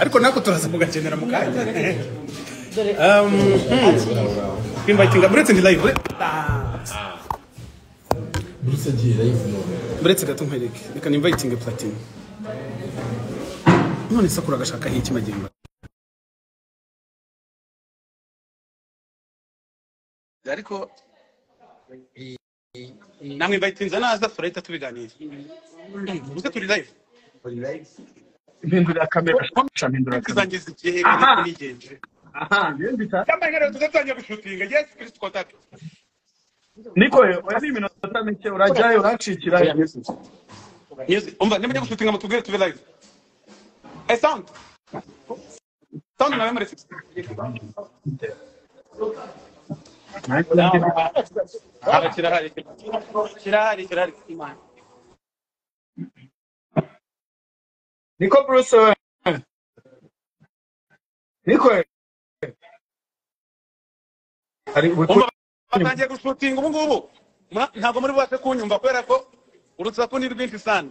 ariko nako turaza mugakenera mu kanya. Um, hmm. buretse ndi live? Buretse gato nkwereke reka nimvayitinge platini none sakura agashaka iki magenga? Ariko namwe mvayitinze naza turahita tubiganira uze turi live. Impindurira kamera. Sha mpindura kamera. Kizangiza igihe Aha. nigenje aha njye mbita. Cyambaye rero tuzatangira gushutinga yes Chris contact niko oya ni iminota mike urajyayo uracikirayo yes umva nimujye gushutinga mutubwire tube live. Hey sound. Sound nawe muri Aha, kirahari kirahari kirahari niko bruce niko ari umva batangiye gushutinga ubu ngubu ntabwo muri bubashe kunyumva kubera ko urusaku ni rwinshi sana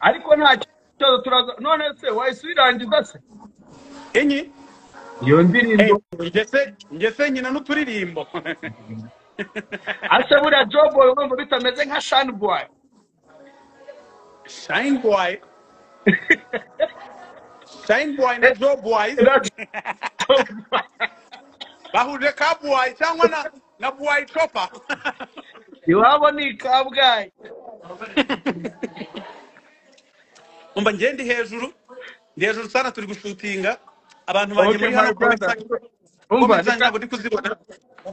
ariko nta kibazo turaza none se wahise uyirangiza se enyi iyo ndirimbo ngese nyina n'uturirimbo. Ase buriya joboy urumva bitameze nka shani boy. Shine boy? Shine boy na joe boy? Bahuje ka boy cyangwa na na boy chopa iwabo ni kabgayi umva njye ndi hejuru. Ndi hejuru sana turi gushutinga. Abantu banjye muri hano komesa umva komesa ntabwo ndi kuzibona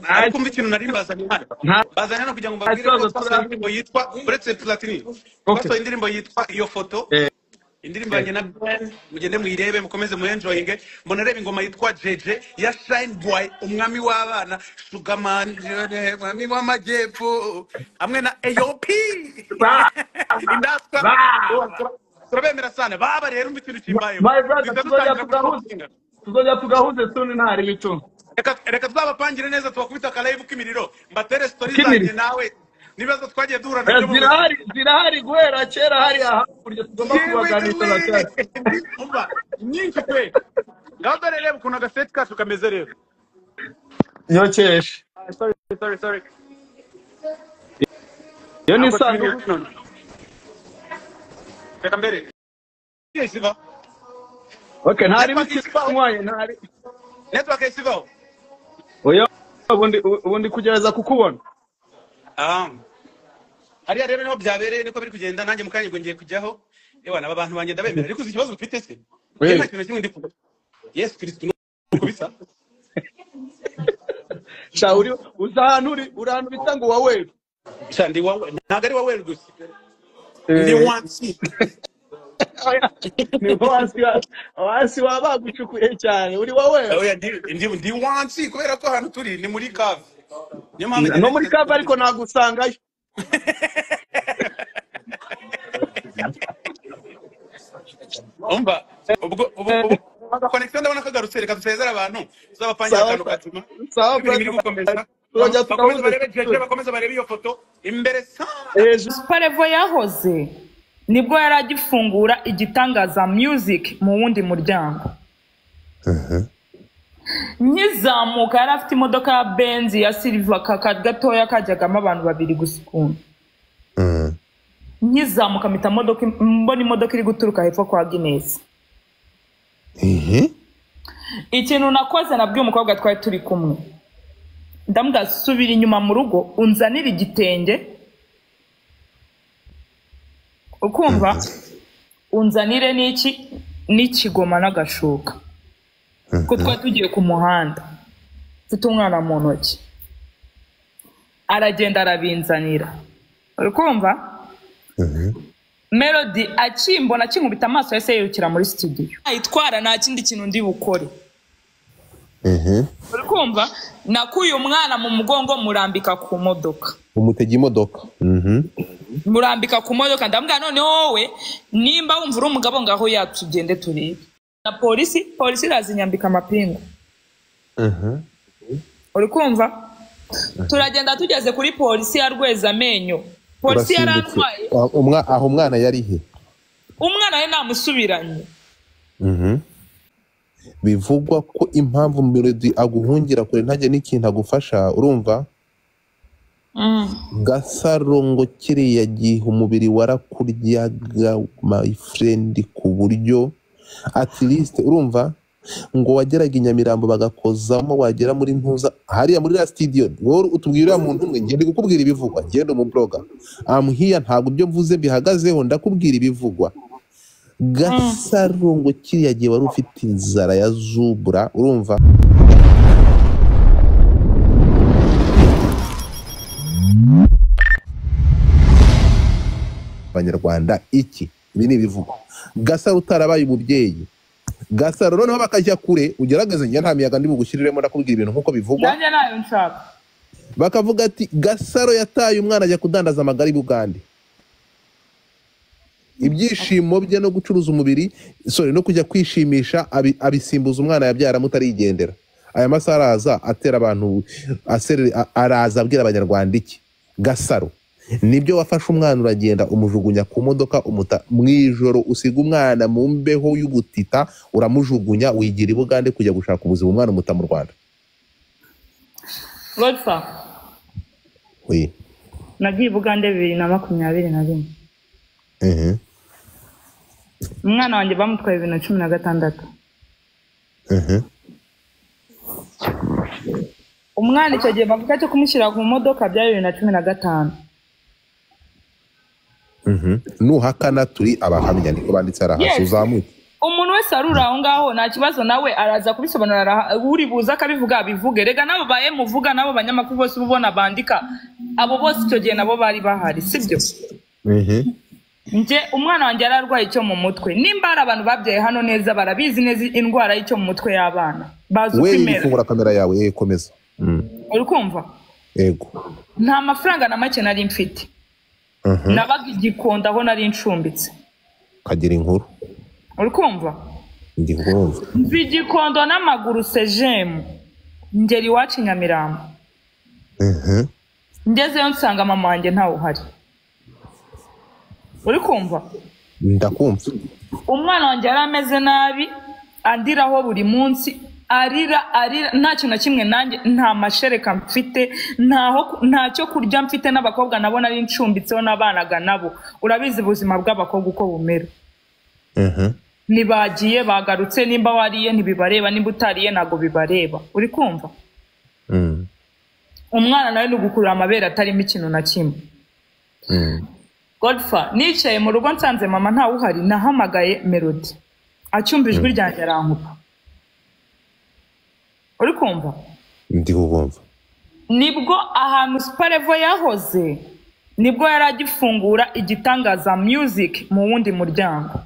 ariko umva ikintu nari mbazanye hano. Nta- bazanye hano kugira ngo mbabwire ko kibazo, twasohoye tura- indirimbo yitwa uretse platini. Okay. twasohoye indirimbo yitwa iyo foto. Eh. indirimbo yanjye na Ben mugende muyirebe mukomeze muyenjoyinge mbona reba ingoma yitwa jeje ya shine boy umwami w'abana. Sugaman umwami w'amajyepfo. Hamwe na AOP Ba- indatwa Ba- turabemera sana. Baba rero umva ikintu kimbayeho My brother, duhita tuzongera dutangira tugahuze gushutinga. Tuzongera tugahuze suni ntari bicu reka reka tuzabapangire neza tubakubita akalayivu k'imiriro. Mbatere sitori zanjye nawe. N'ibibazo twagiye duhura Eh, nabyo buzima. zirahari zirahari guhera kera hariya hakurya tugomba kubaganiriza na cyane umva nyinshi pe. Ngaho dore reba ukuntu agaseti kacu kameze rero. Nyokeshe sorry sorry sorry. Iyo ni none. reka mbere. Okay ntari biki nywanye ntari network isivaho oya ubundi kugerageza kukubona Ah. hariya rero ni ho byabereye niko biri kugenda nanjye mu kanya ngo ngiye kujyaho. Ewa aba bantu banjye ndabemera ariko uzi ikibazo ufite se. Nta kintu na kimwe ndi kuvuga yesu kirisito ni ukubisa sha uri uza ahantu uri uri ahantu bita ngo Sha, ndi ntabwo ari gusa. Ndi wansi ni hasi wa- hasi waba bagucukuye cyane. Uri wawe Oya, ndi wansi kubera ko ahantu turi ni muri kave no muri kava ariko nagusangayo. Umva ubwo agakonekisiyo ndabona kagarutse reka dusezere abantu. Tuzabapangira akantu gatuma sawa, ibintu biri gukomeza. Bakomeze barebe iyo foto. Imbere sana. Hejuru parevo yahoze. Ni bwo yari agifungura igitangaza music mu wundi muryango. Nkizamuka yari afite imodoka ya benzi ya silva kaka gatoya kajyagamo abantu babiri gusa ukuntu. Nkizamuka mpita mbona imodoka iri guturuka hepfo kwa ginesi ikintu nakoze nabwiye umukobwa twari turi kumwe. Ndamubwira subira inyuma mu rugo unzanire igitenge. Ukumva? Unzanire n'iki? N'ikigoma n'agashuka. Kuko twari tugiye ku muhanda. Mfite umwana mu ntoki. Aragenda arabinzanira. Uri kumva melody akimbona akinkubita amaso yahise yirukira muri studio. Ayitwara nta kindi kintu ndi bukore. Uri kumva nakuye umwana mu mugongo murambika ku modoka. Umutega imodoka. Murambika ku modoka ndambwira noneho wowe nimba wumva uri umugabo ngaho yatugende turebe. Na polisi polisi irazinyambika amapingu. Uri kumva? Turagenda tugeze kuri polisi ya rwezamenyo polisi yarantwaye Ah, aho umwana yari he? Umwana we namusubiranye. Mhm. bivugwa ko impamvu melody aguhungira kure ntajya n'ikintu agufasha urumva. Gasaro ngo kiriya gihe umubiri warakuryaga my friend ku buryo at least urumva? Ngo wageraga i nyamirambo bagakozamo wagera muri ntuza hariya muri la studio. Wowe utubwira uriya muntu umwe ngende kukubwira ibivugwa. Ngende umubloga amuhiya ntabwo ibyo mvuze bihagazeho ndakubwira ibivugwa. Gasaro ngo kiriya gihe wari ufite inzara ya zubura urumva? Abanyarwanda iki? Ibi ni ibivugwa. Gasaro utarabaye umubyeyi. Gasaro noneho bakajya kure ugerageze njye nta miyaga ndi bugushyiriremo ndakubwira ibintu nk'uko bivugwa. Bakavuga ati gasaro yataye umwana ajya kudandaza amagara i bugande. Ibyishimo bye no gucuruza umubiri sorry no kujya kwishimisha abi- abisimbuza umwana yabyara mutarigendera. Aya masaha araza atera abantu araza abwira abanyarwanda iki? Gasaro. Ni byo wafashe umwana uragenda umujugunya ku modoka umuta mu ijoro usiga umwana mu mbeho y'ubutita uramujugunya wigira i bugande kujya gushaka ubuzima umwana umuta mu rwanda godfa nagiye i bugande bibiri na makumyabiri na rimwe Mhm. umwana wanjye bamutwaye bibiri na cumi na gatandatu Mhm. umwana icyo gihe bavuga cyo kumushyira ku modoka byari bibiri na cumi na gatanu. Nuhakana turi abahamya niko banditse hariya hasi Yes. uzamuke umuntu wese aruri aho ngaho nta kibazo nawe araza kubisobanura araha- uri buze akabivuga abivuge. Rega n'abo ba muvuga n'abo banyamakuru bose uba ubona bandika. Abo bose icyo gihe nabo bari bahari sibyo Mhm. njye umwana wanjye yari arwaye icyo mu mutwe. Nimba hari abantu babyaye hano neza barabizi neza indwara y'icyo mu mutwe y'abana. Bazi uko we imera. fungura kamera yawe ye komeza. Uri kumva? Yego. Nta mafaranga na make nari mfite. Mhm. Nabaga igikondo aho nari ncumbitse kagira inkuru. Uri kumva mva igikondo n'amaguru sejemu. Ngera iwacu i nyamirambo. Mhm. ngezeyo nsanga mama wanjye ntawe uhari uri kumva ndakumva. Umwana wanjye yari ameze nabi andiraho buri munsi. Arira arira nta kintu na kimwe nanjye nta mashereka mfite ntaho nta cyo kurya mfite n'abakobwa nabo nari ncumbitseho n'abanaga nabo. Urabizi ubuzima bw'abakobwa uko bumera. Mhm. ntibagiye bagarutse nimba wariye ntibibareba nimba utariye ntabwo bibareba. Uri kumva? Mm. umwana nawe ni ugukurura amabere atarimo ikintu na kimwe. Mm. godfa nicaye mu rugo nsanze mama ntawe uhari nahamagaye melody. Acyumva ijwi ryanjye arankupa. Uri kumva? Ndi kubumva. Nibwo ahantu superevo yahoze ni bwo yari agifungura igitangaza music mu wundi muryango.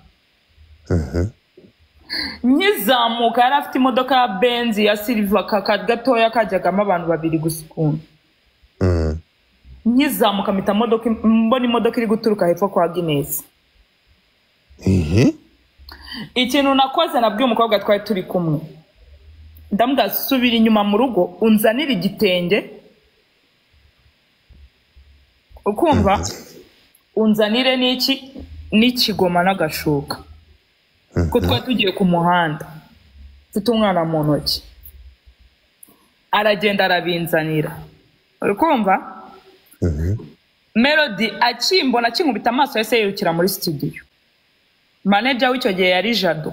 Nkizamuka yari afite imodoka ya benzi ya silva kaka gatoya kajyagamo abantu babiri gusa ukuntu. Nkizamuka mpita modoka mbona imodoka iri guturuka hepfo kwa ginesi ikintu nakoze nabwiye umukobwa twari turi kumwe. Ndambwira subira inyuma mu rugo unzanire igitenge. Ukumva? Unzanire n'iki? N'ikigoma n'agashuka. Kuko twari tugiye ku muhanda. Mfite umwana mu ntoki. Aragenda arabinzanira. Uri kumva Mhm. melody akimbona akinkubita amaso yahise yirukira muri studio. Manager w'icyo gihe yari jado.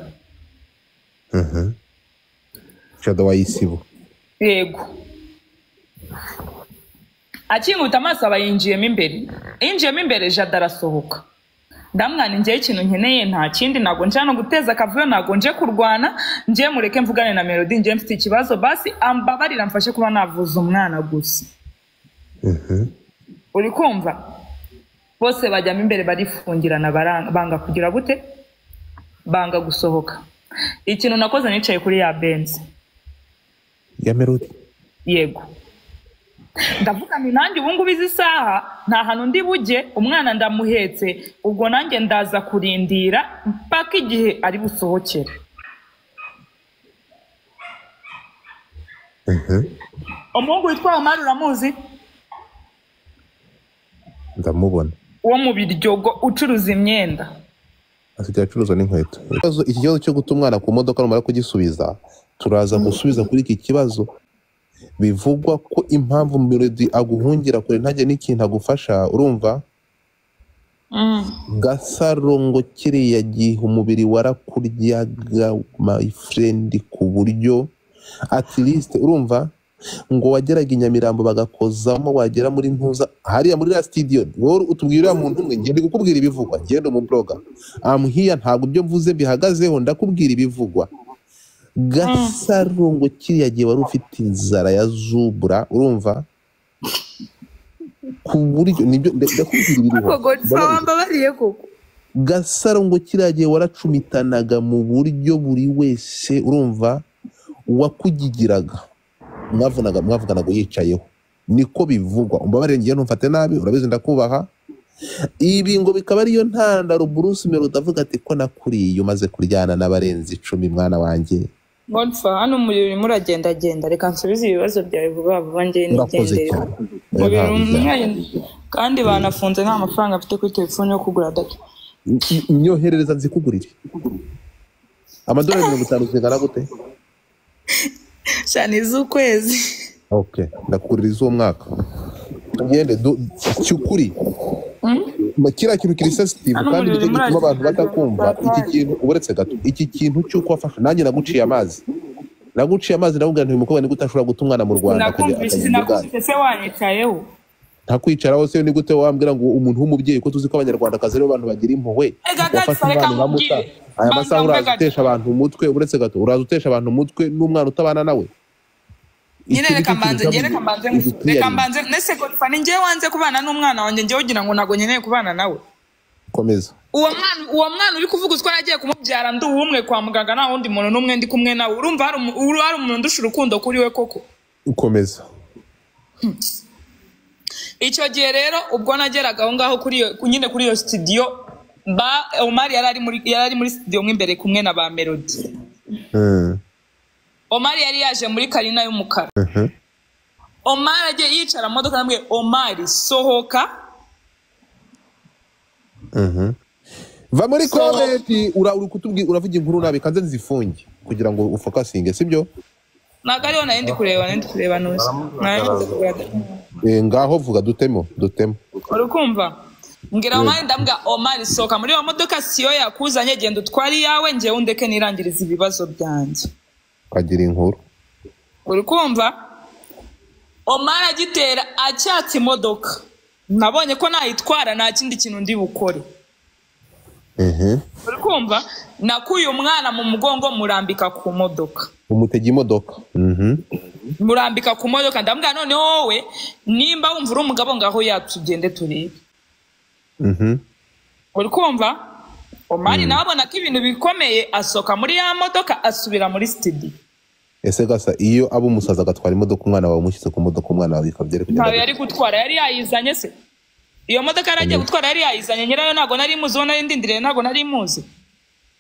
Mhm. Shadow wa isibo yego akinkubita amaso aba yinjiyemo imbere. Yinjiyemo imbere jado arasohoka. Ndamwana njyewe ikintu nkeneye nta kindi ntabwo nje hano guteza akavuyo ntabwo nje kurwana. Njye mureke mvugane na melody njye mfite ikibazo. Basi ambabarira mfashe kuba navuza umwana gusa. Mhm. uri kumva? Bose bajyamo imbere barifungirana banga kugira gute? Banga gusohoka. Ikintu nakoze nicaye kuri ya benzi ya melody yego. Ndavuga ni nanjye ubu ngubu izi saha nta hantu ndi bujye umwana ndamuhetse. Ubwo nanjye ndaza kurindira mpaka igihe ari busohokere. Mhm. umuhungu witwa omari uramuzi? Ndamubona. Wo mu biryogo ucuruza imyenda. Asigaye acuruza n'inkweto. Ikibazo- iki kibazo cyo guta umwana ku modoka numara kugisubiza turaza gusubiza kuri iki kibazo. Bivugwa ko impamvu melody aguhungira kure ntajye n'ikintu agufasha urumva? Mm. gasaro ngo kiriya gihe umubiri warakuryaga my friend ku buryo at least urumva? Ngo wageraga i nyamirambo bagakozamo wagera muri ntuza hariya muri ya studio wowe utubwira uriya muntu umwe ngende kukubwira ibivugwa ngende mu blogger am here ntabwo ibyo mvuze bihagazeho ndakubwira ibivugwa. Gasaro ngo kiriya gihe wari ufite inzara ya zubura urumva? Ku buryo ni byo ndakubwira ibiriho gasaro ngo kiriya gihe waracumitanaga mu buryo buri wese urumva? Wakugigiraga. Mwavunaga mwavuganaga yicayeho niko bivugwa. Umbabarire ngiye ntumfate nabi urabizi ndakubaha. Ibi ngo bikaba ariyo ntandaro Bruce Melody avuga ati ko nakuriye umaze kuryana n'abarenze icumi mwana wanjye. Godfa hano umuriro urimo uragendagenda reka nsubize ibibazo byawe vuba vuba njye urakoze nigendere cyane umubiri Ntabwo umwe kandi banafunze nta mafaranga afite kuri telefone yo kugura data. Nyoherereza nzikugurire amadolari mirongo itanu zingana gute? Shani z'ukwezi okay ndakugurira iz'umwaka ngende cyukuri kiriya kintu kiri sensitive Hano kandi ni cyo gituma abantu batakumva. iki kintu uretse gato iki kintu cy'uko wafashe nanjye naguciye amazi. Naguciye amazi ndakubwira nti uyu mukobwa ni gute ashobora guta umwana mu rwanda akajya sinakumvise se wanyicayeho ntakwicaraho se ni gute wambwira ngo umuntu w'umubyeyi ko tuzi ko abanyarwandakazi ari bo bantu bagira impuhwe? Wafashe umwana uramuta aya masaha uraza utesha abantu umutwe uretse gato uraza utesha abantu umutwe n'umwana utabana nawe? Nyine reka mbanze njye reka mbanze reka mbanze nese Godfa ni njyewe wanze kubana n'umwana wanjye njyewe ugira ngo ntabwo nkeneye kubana nawe. Komeza. Uwo mwana uwo mwana uri kuvuga utwo nagiye kumubyara ndi uwumwe kwa muganga nta wundi muntu n'umwe ndi kumwe nawe. Urumva hari umuntu ndusha urukundo kuri we koko? Komeza icyo gihe rero ubwo nageraga aho ngaho kuri iyo nyine kuri iyo studio ba Omar yari ari muri yari ari muri studio mo imbere kumwe na ba Melody. Mm. Omar yari yaje muri karina y'umukara. Mhm. Omar agiye yicara mu modoka namwe Omar sohoka. Mhm. va muri komenti ura uri kutubwira uravuga inkuru nabi kanze nzifunge kugira ngo ufokasinge sibyo? Ntabwo ariho nari ndi kureba nari ndi kureba kugura Eh, ngaho vuga dutemo dutemo. Uri kumva? Mbwira Omar ndambwira Omar sohoka. Muri iyo modoka siyo yakuzanye genda utware iyawe njyewe undeke nirangiriza ibibazo byanjye. Ukagira inkuru. Uri kumva? Omar agitera acyatsa imodoka. Nabonye ko nayitwara nta kindi kintu ndi bukore. Uri kumva? Nakuye umwana mu mugongo murambika ku modoka. Umutega imodoka. Mhm. murambika ku modoka. Ndambwira noneho wowe nimba wumva uri umugabo ngaho yatugende turebe. Mhm. uri kumva? Omari nawe abona ko ibintu bikomeye asohoka muri ya modoka asubira muri studio. Ese gasa iyo aba umusazi agatwara imodoka umwana wawe umushyize ku modoka umwana wawe bikaba byari kugenda ntawe yari gutwara yari yayizanye se. Iyo modoka yari agiye gutwara yari yayizanye. Nyirayo ntabwo nari muzi uwo nari ndindiriye ntabwo nari muzi.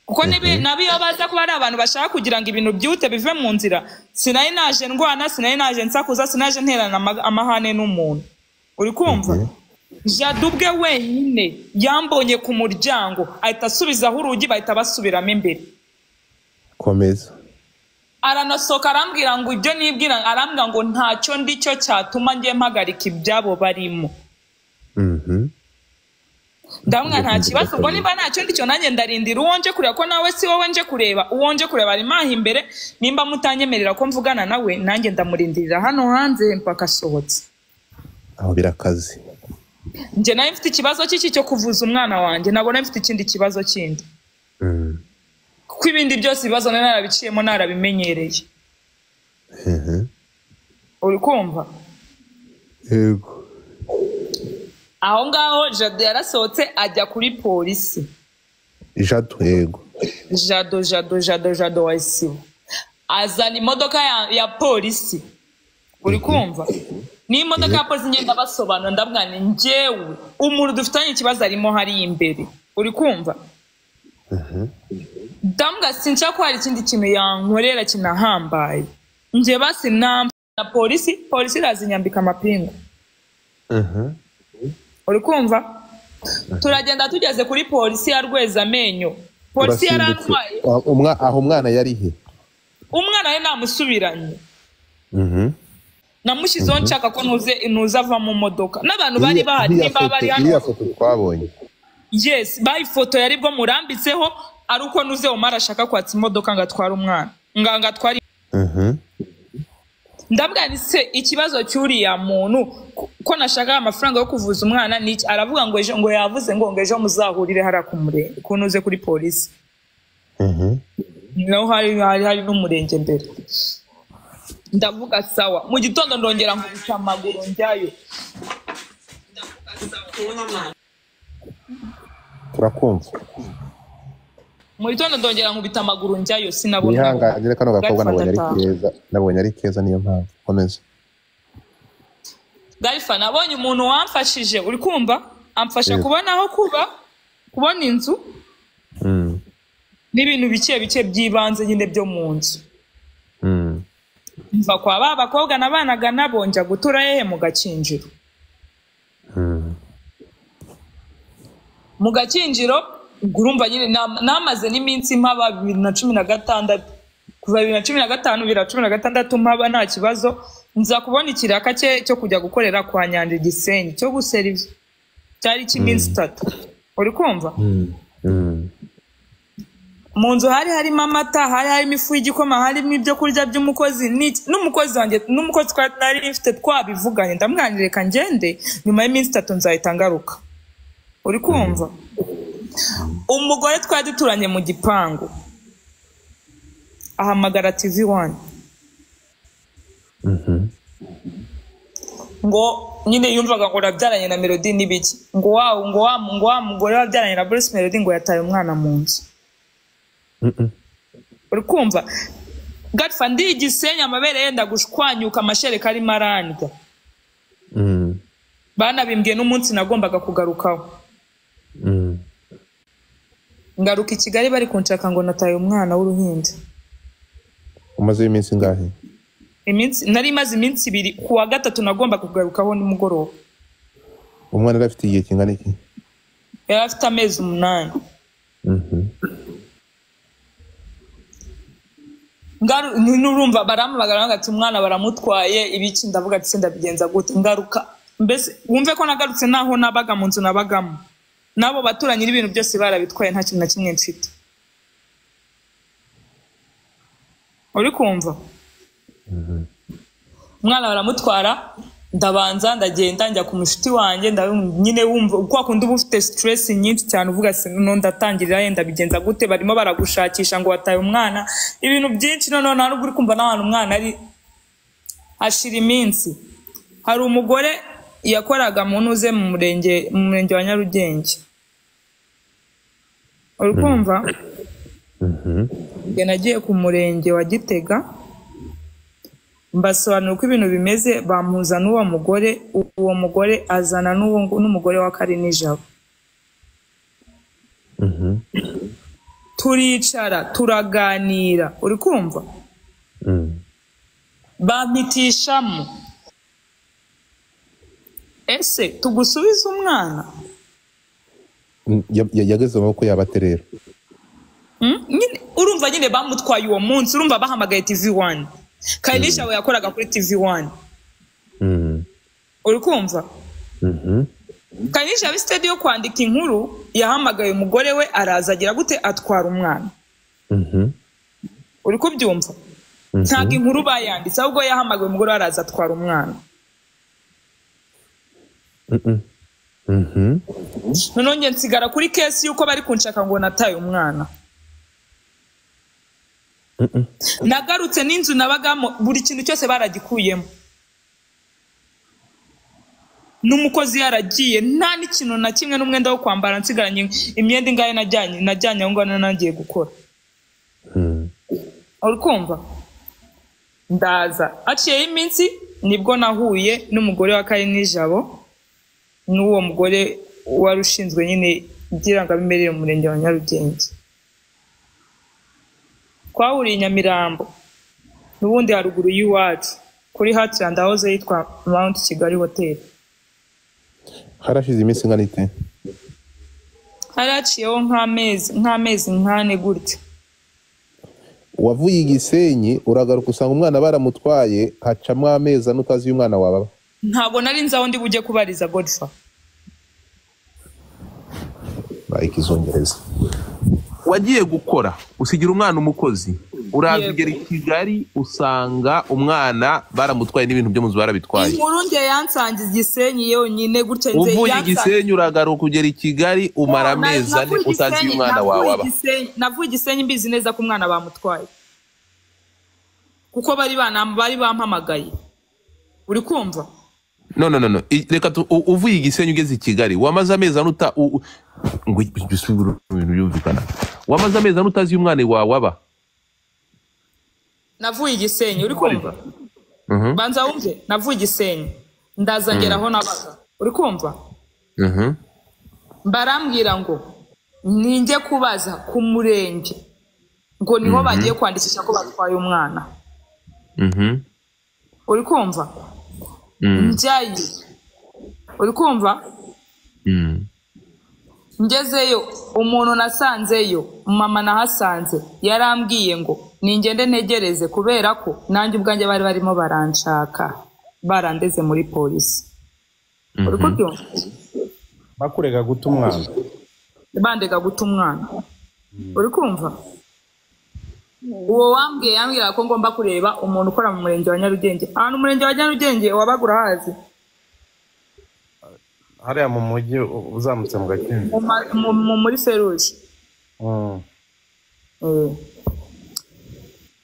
Kuko nibi- nabo iyo baza kuba ari abantu bashaka kugira ngo ibintu byihute bive mu nzira sinari naje ndwana sinari naje nsakuza sinaje nterana ama- amahane n'umuntu. Uri kumva? Jadu ubwe wenyine yambonye ku muryango ahita asubizaho urugi bahita basubiramo imbere. Komeza. Aranasohoka arambwira ngo ibyo nibwira arambwira ngo ntacyo ndi cyo cyatuma ngiye mpagarika ibyabo barimo. Mhm. ndamwa nta kibazo ubwo niba ntacyo ndi cyo nanjye ndarindira uwo nje kureba ko nawe si wowe nje kureba uwo nje kureba arimo aha imbere nimba mutanyemerera ko mvugana nawe nanjye ndamurindirira. Hano hanze mpaka asohotse aho birakaze njye nawe mfite ikibazo cy'iki cyo kuvuza umwana wanjye? Ntabwo nawe mfite ikindi kibazo kindi. Mhm. Kuko ibindi byose ibibazo narabiciyemo narabimenyereye. Mhm. uri kumva? Yego. Aho ngaho jado yarasohotse ajya kuri polisi. Jado yego. Jado jado jado jado wa isibo azana imodoka ya, polisi. Uri kumva? Ni imodoka ya polisi ngenda basobanura ndabwira ni njyewe. Umuntu dufitanye ikibazo arimo hariya imbere. Uri kumva? Ndambwira sinshaka ko hari ikindi kintu yankorera kinahambaye njye basi namfa na polisi polisi irazinyambika amapingu uri kumva turagenda tugeze kuri polisi ya rwezamenyo polisi yarantwaye Ah, aho umwana yari he? Umwana we namusubiranye namushyizeho nshaka ko ntuze ava mu modoka. N'abantu bari bahari nimba bari hano. yes bayifoto yari bwo murambitseho ari uko nuze umara ashaka kwatsa imodoka ngo atware umwana. Ngo ngo atware Mhm. ndabwira se ikibazo cy'uriya muntu ko- nashakaga amafaranga yo kuvuza umwana ni iki? Aravuga ngo ejo ngo yavuze ngo ngo ejo muzahurire hariya ku murenge ko nuze kuri polisi Mhm. naho hari hari hari n'umurenge mbere. Ndavuga sawa. Mu gitondo ndongera nkubita amaguru njyayo. Turakumva. Mu gitondo ndongera nkubita amaguru njyayo sinabona. Wihanganire kano gakobwa nabonye ari keza. Nabonye ari keza niyo mpamvu. Komeza. Garifa nabonye umuntu wamfashije. Uri kumva? Amfasha kubona aho kuba kubona inzu. Mm. n'ibintu bike bike by'ibanze nyine byo mu nzu. Mm. mva kwa ba bakobwa nabanaga nabo njya gutura hehe mu gakinjiro. Mm. mu gakinjiro urumva nyine nam- namaze n'iminsi mpaba bibiri na cumi na gatandatu. Kuva bibiri na cumi na gatanu bibiri na cumi na gatandatu mpaba nta kibazo. Nza kubona ikiraka cye cyo kujya gukorera kwa nyanja igisenyi cyo guseriva cyari icy'iminsi itatu. Uri kumva? Mm. Mm. mu nzu hari harimo amata hari harimo ifu y'igikoma harimo ibyo kurya by'umukozi. N'umukozi wanjye n'umukozi twari mfite twabivuganye. Ndamwanira reka ngende nyuma y'iminsi itatu nzahita ngaruka. Uri kumva? Umugore twari duturanye mu gipangu. Ahamagara tv wani Mhm. ngo nyine yumvaga ngo urabyaranye na melody n'ibiki ngo wa ngo wa ngo wa mugore wabyaranye na Bruce Melody ngo yataye umwana mu nzu. Uri kumva? Gatfa ndi igisenyi amabere yenda gushwanyuka amashereka arimo arandya. Mm. banabimbwiye n'umunsi nagombaga kugarukaho. Mm. Ngaruka i kigali bari kunshaka ngo nataye umwana w'uruhinja. Umazeho iminsi ingahe iminsi nari imaze iminsi ibiri. Ku wa gatatu nagombaga kugarukaho nimugoroba. Umwana yari afite igihe kingana iki? Yari afite amezi umunani. Mhm. Nurumva bavuga ati umwana baramutwaye ibiki? Ndavuga ati ndabigenza gute. Ngaruka. Mbese wumve ko nagarutse naho nabaga mu nzu nabagamo n'abo baturanyi n'ibintu byose barabitwaye nta kintu na kimwe mfite. Uri kumva? Umwana baramutwara ndabanza ndagenda njya ku mushuti wanjye nyine wumva kwa kundi uba ufite stress nyinshi cyane uvuga ndatangirira yenda bigenza gute? Barimo baragushakisha ngo wataye umwana. Ibintu byinshi noneho nta nubwo uri kumva n'ahantu umwana ari. Hashira iminsi. Hari umugore yakoraga mu ntuze mu murenge mu murenge wa nyarugenge. Uri kumva? Mhm. njye nagiye ku murenge wa gitega mbasobanura uko ibintu bimeze bamuza n'uwo mugore uwo mugore azana n'umugore wa kari nijabo. Mhm. turicara turaganira. Uri kumva? Mm. bampitishamo ese tugusubize umwana Mm, ya- ya- yageze mu maboko y'abate rero Hmm? Urumva nyine bamutwaye uwo munsi urumva bahamagaye tv wani kayinisha we yakoraga kuri tv wani Mm. uri kumva Mhm. kayinisha sitade yo kwandika inkuru yahamagaye umugore we araza agira gute atwara umwana Mhm. uri kubyumva ntabwo inkuru bayanditse ahubwo yahamagaye umugore we araza atwara umwana. Noneho njye nsigara kuri kesi y'uko bari kunshaka ngo nataye umwana. Nagarutse n'inzu nabagamo buri kintu cyose baragikuyemo. N'umukozi yaragiye nta n'ikintu na kimwe n'umwenda wo kwambara nsigaranye imyenda ingahe najyanye najyanye aho ngaho nagiye gukora. Mm. uri kumva? Ndaza. Haciyeho iminsi ni bwo nahuye n'umugore wa kari nijabo. N'uwo mugore wari ushinzwe nyine irangamimerere mu murenge wa nyarugenge. Twahuriye i nyamirambo n'ubundi haruguru y'iwacu kuri hatirandi ahoze yitwa mount kigali hoteli harashize iminsi ingana ite? Hari haciyeho nk'amezi nk'amezi nk'ane gutya. Wavuye i gisenyi uragaruka usanga umwana baramutwaye hacamo amezi ane utazi iyo umwana wababa ntabwo nari nzi aho ndi bujye kubariza godifa like izongereza. Wagiye gukora usigira umwana umukozi. Uraza ugera i kigali usanga umwana baramutwaye n'ibintu byo mu nzu barabitwaye. Inkuru nge yansangiza igisenyi yonyine gutya nze uvuye i yansanze- gisenyi uragaruka ugera i kigali umara Na- amezi ane utazi iyo umwana wawe aba. navuye i gisenyi mbizi neza ko umwana bamutwaye. Kuko bari bana bari bampamagaye. Uri kumva? No no no no. I- reka uvuye i gisenyi ugeze i kigali. Wamaze amezi ane uta ngo bisubire mu bintu byumvikana wamaze amezi ane utazi umwana wawe aba navuye i gisenyi uri kumva? Mhm, banza wumve navuye i gisenyi ndaza ngera aho nabaga uri kumva? Mhm, barambwira ngo ninjye kubaza ku murenge. Ngo ni ho bagiye kwandikisha ko batwaye umwana. Mhm, uri kumva? Mhm, njyayo uri kumva? Mhm. ngezeyo umuntu nasanzeyo mama nahasanze yarambwiye ngo ningende ntegereze kubera ko nanjye ubwanjye bari barimo baranshaka barandeze muri polisi. Uri kubyumva? Bakurega guta umwana. Bandega guta umwana. Uri kumva? Uwo wambwiye yambwira ko ngomba kureba umuntu ukora mu murenge wa nyarugenge. Ahantu umurenge wa nyarugenge wabaga urahazi hariya mu mujyi uzamutse mu mu- muri feruje. Mm. Eh.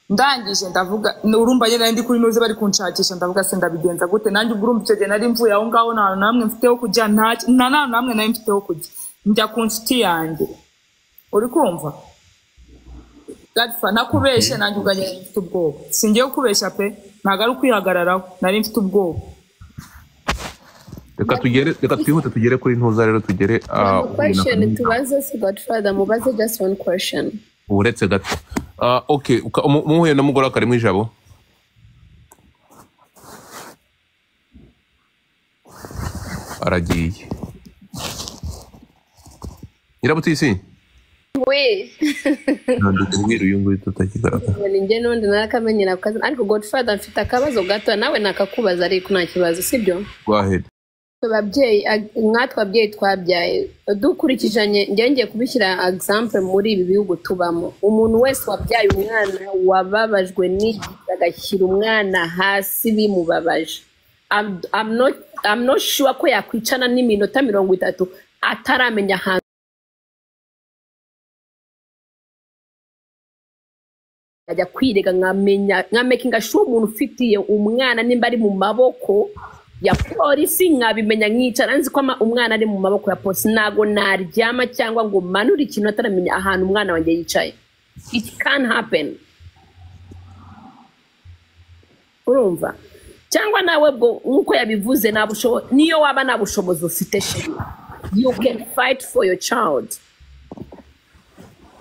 ndangije ndavuga urumva nyine ndi kuri nuze bari kunshakisha ndavuga se ndabigenza gute? Nanjye ubwo urumva icyo gihe nari mvuye aho ngaho nta hantu namwe mfiteho kujya nta nta hantu namwe nari mfiteho kujya. Njya ku nshuti yanjye. Uri kumva? Gatfa nakubeshye nanjye ubwanjye nari mfite ubwoba. Singiye kukubeshya pe ntabwo ari ukwihagararaho nari mfite ubwoba. Reka tugere reka twihute tugere kuri ntuza rero tugere ah, question. Tubaze si godfather mubaze just one question. Uretse gato. Ah, okay uka- umu- umuhuye n'umugore wa karimo ijabo? Aragiye. Nyirabutisi? We. Ntabwo uyu nguyu tutakigaragara. Ni njye n'undi narakamenyera ku kazi. Ariko godfather mfite akabazo gato nawe nakakubaza ariko nta kibazo sibyo rwahera Twe babyeyi ag- mwatwe ababyeyi twabyaye. Dukurikijanye ngiye kubishyira example muri ibi bihugu tubamo. Umuntu wese wabyaye umwana wababajwe agashyira umwana hasi bimubabaje. Sure ko yakwicana n'iminota mirongo itatu ataramenya ahantu ajya kwirega nkamenya nkamakinga sure umuntu ufitiye umwana nimba ari mu maboko ya polisi nkabimenya nkicara nzi ko umwana ari mu maboko ya polisi. Ntabwo naryama cyangwa ngo manure ikintu ataramenya ahantu umwana wanjye yicaye. It can happen. Urumva? Cyangwa nawe bwo nk'uko yabivuze niyo waba nta bushobozi ufite sheri you can fight for your child.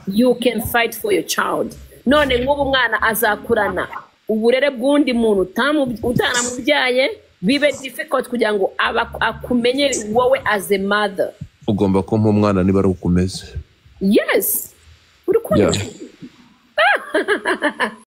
You can fight for your child. None nk'ubu umwana azakurana. Uburere bw'undi muntu utanamubyaye bibe difficult kugira ngo akumenye wowe as a mother. Ugomba kumpa umwana niba ari uko umeze yes Yeah.